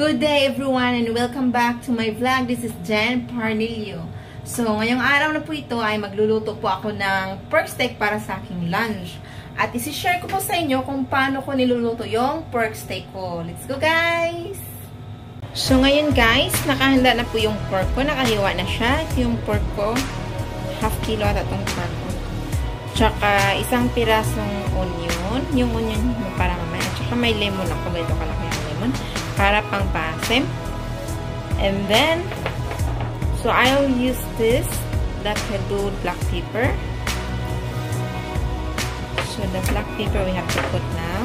Good day everyone and welcome back to my vlog. This is Jen Parnilio. So, ngayong araw na po ito ay magluluto po ako ng pork steak para sa aking lunch. At isi-share ko po sa inyo kung paano ko niluluto yung pork steak ko. Let's go guys! So, ngayon guys, nakahanda na po yung pork ko. Nakahiwa na siya. Ito yung pork ko. Half kilo at itong pork ko. Tsaka, isang pirasong onion. Yung onion mo para mamaya. Tsaka may lemon ako. Ganito kalaki yung lemon para pang pasim. And then, so I'll use this, the Peru black pepper. So the black pepper we have to put now.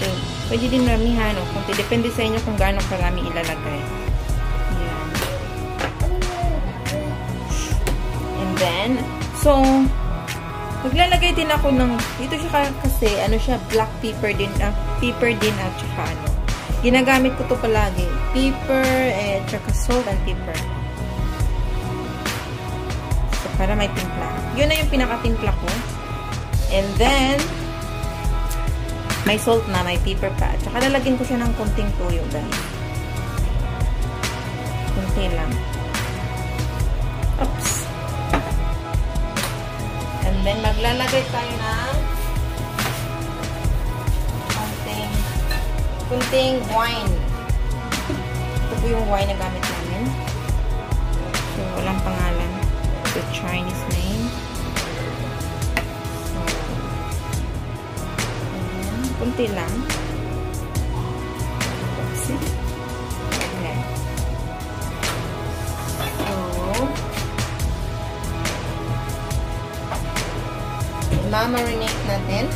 So, pwede din ramihan o kung depende sa inyo kung gaano karami ilalagay. Yan. And then, so, Maglalagay din ako ng, dito siya kasi, ano siya, black pepper din, uh, pepper din at saka ano. Ginagamit ko to palagi. Pepper, eh, tsaka salt and pepper. So, para may timpla. Yun na yung pinakatimpla ko. And then, may salt na, may pepper pa. Tsaka lalagyan ko siya ng konting tuyo, guys. Kunti lang. And then, maglalagay tayo ng kunting, kunting wine. Ito po yung wine na gamit namin. So, walang pangalan. The Chinese name. So. Kunti lang. Ma-marinate natin.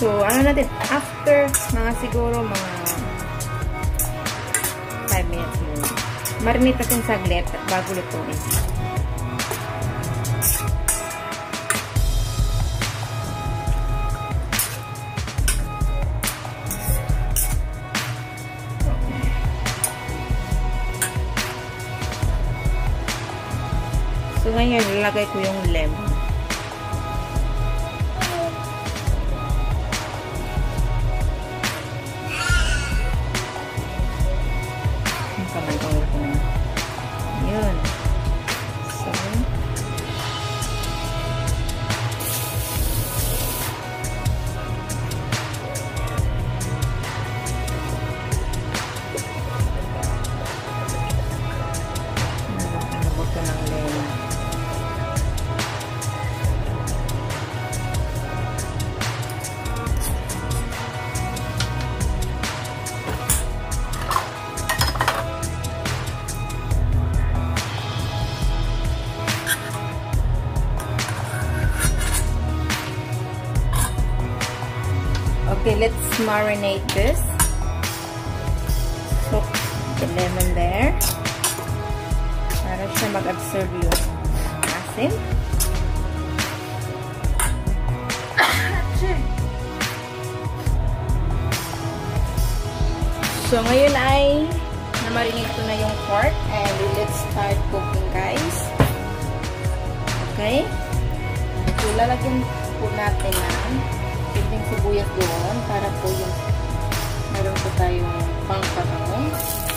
So, ano natin, after mga siguro mga 5 minutes muna. Marinate natin saglit bago lutuin. So, ngayon, lalagay ko yung lemon. Let's marinate this. Soak the lemon there. Para siya mag-absorb yung asin. So, ngayon ay na-marinate ko na yung pork and let's start cooking guys. Okay? So, lalagyan po natin ng kunting sibuyas doon para po yung meron po tayong pangkatong.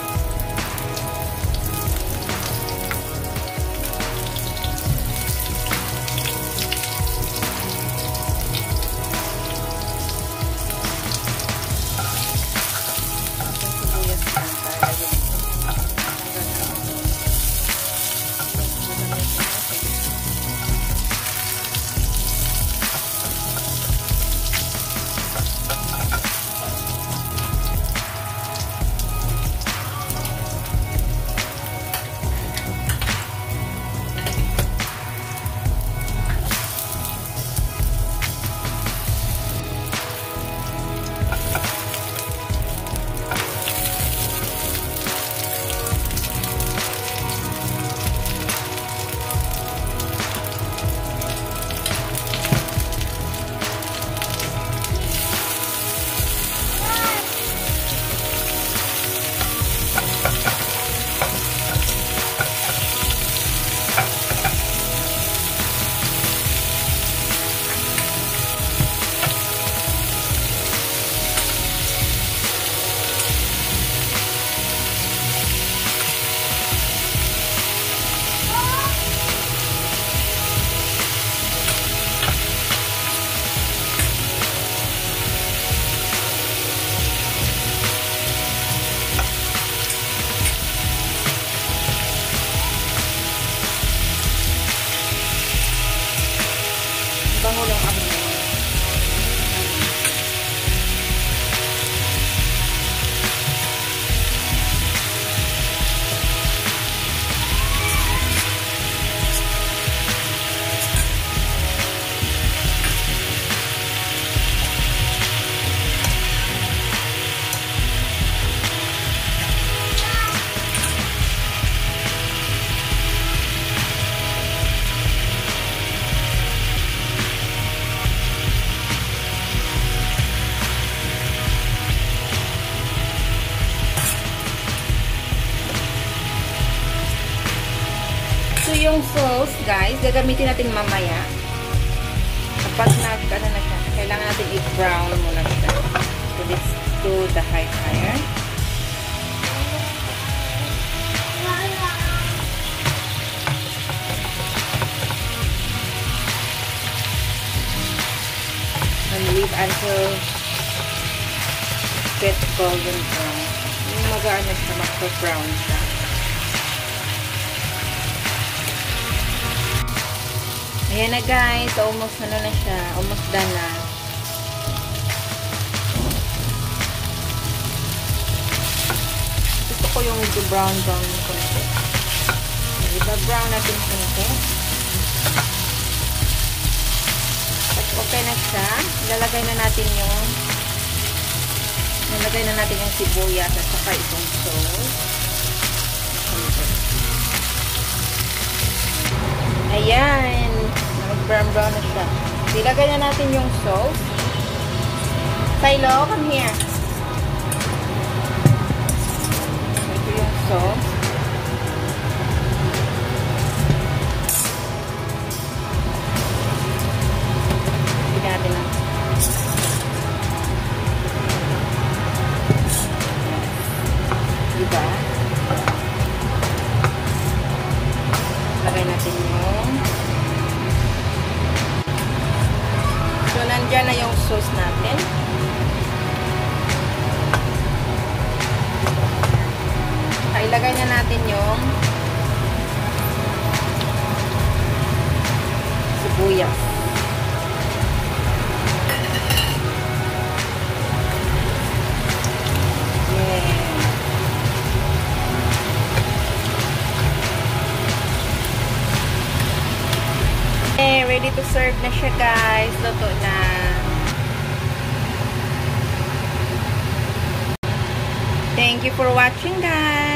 Yung sauce, guys, gagamitin natin mamaya. Kapag nag, ano na siya, kailangan natin i-brown muna siya. So, let's do the high fire. And leave until get golden brown. Yung magaan na siya, magpa-brown siya. Ayan na guys, almost ano na siya, almost done na. Gusto ko yung medyo brown brown yung konti. Diba brown natin konti. At okay na siya, ilalagay na natin yung ilalagay na natin yung sibuyas at saka itong sauce. Ayan. Mag-brown brown na siya. Ilagay na natin yung sauce. Silo, come here. Ito yung. Bigyan natin ng Diba? Lagay natin yung Nandyan na yung sauce natin. Ilagay na natin yung sibuyas. Serve na siya guys. Luto na. Thank you for watching guys.